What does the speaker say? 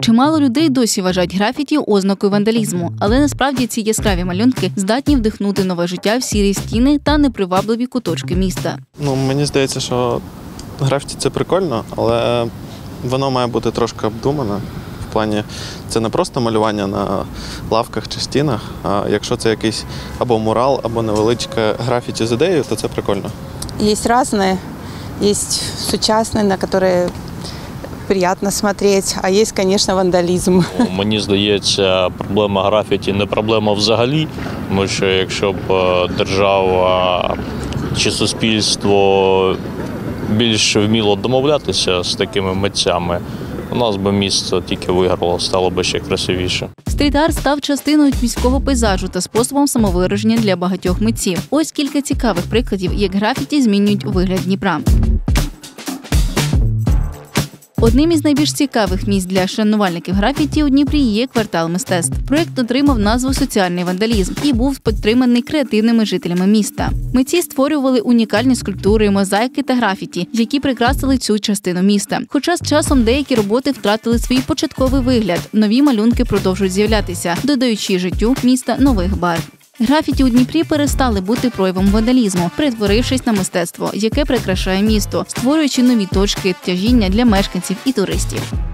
Чимало людей досі вважають графіті ознакою вандалізму, але насправді ці яскраві малюнки здатні вдихнути нове життя в сірі стіни та непривабливі куточки міста. Ну, мені здається, що графіті це прикольно, але воно має бути трошки обдумане. В плані, це не просто малювання на лавках чи стінах, а якщо це якийсь або мурал, або невеличке графіті з ідеєю, то це прикольно. Есть разные. Есть сучасные, на которые приятно смотреть, а есть, конечно, вандализм. Ну, Мені здається, проблема графіті не проблема взагалі, тому що якщо б е, держава чи суспільство більш вміло домовлятися з такими митцями, у нас би місто тільки виграло, стало би ще красивіше. Стріт-арт став частиною міського пейзажу та способом самовираження для багатьох митців. Ось кілька цікавих прикладів, як графіті змінюють вигляд Дніпра. Одним із найбільш цікавих місць для шанувальників графіті у Дніпрі є квартал мистецтв. Проект отримав назву Соціальний вандалізм і був підтриманий креативними жителями міста. Митці створювали унікальні скульптури, мозаїки та графіті, які прикрасили цю частину міста. Хоча з часом деякі роботи втратили свій початковий вигляд, нові малюнки продовжують з'являтися, додаючи життю міста нових барв. Графіті у Дніпрі перестали бути проявом вандалізму, перетворившись на мистецтво, яке прикрашає місто, створюючи нові точки тяжіння для мешканців і туристів.